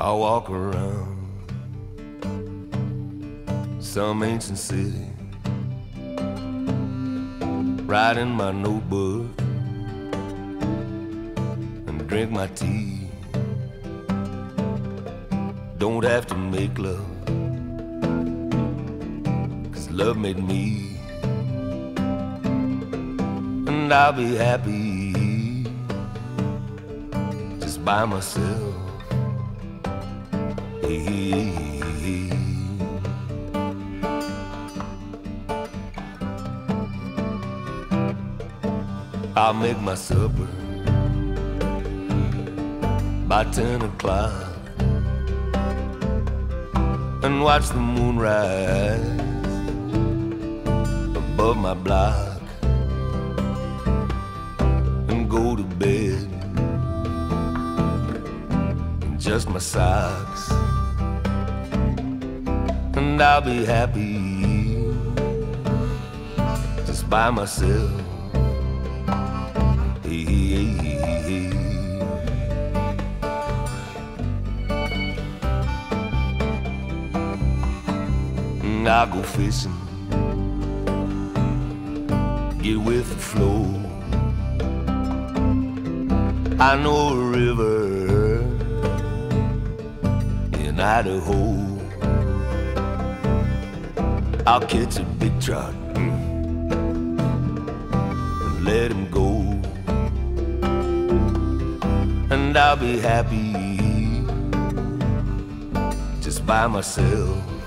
I walk around some ancient city, write in my notebook and drink my tea. Don't have to make love, cause love made me, and I'll be happy just by myself. I'll make my supper by ten o'clock and watch the moon rise above my block and go to bed. Just my socks and I'll be happy just by myself. I go fishing, get with the flow. I know a river in Idaho. I'll catch a big trout mm, and let him go. And I'll be happy just by myself.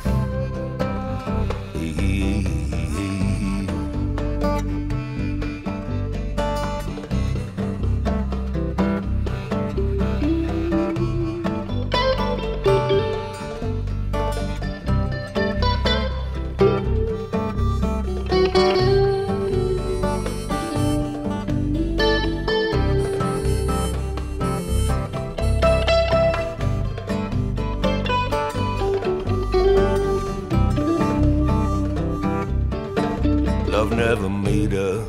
Love never made a,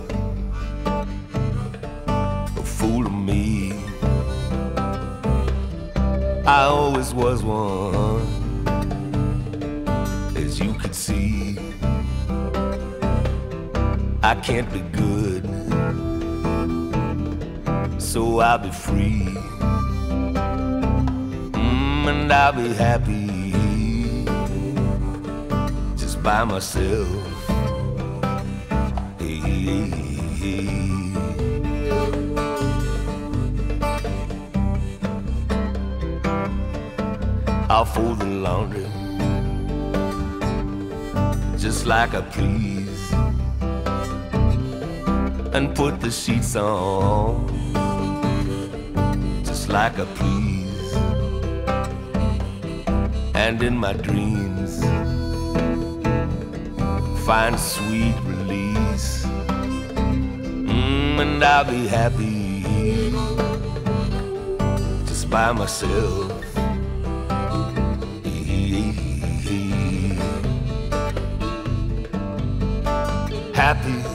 a fool of me. I always was one, as you could see. I can't be good, so I'll be free. Mm, and I'll be happy just by myself. I'll fold the laundry just like I please and put the sheets on just like I please. And in my dreams find sweet and I'll be happy just by myself happy.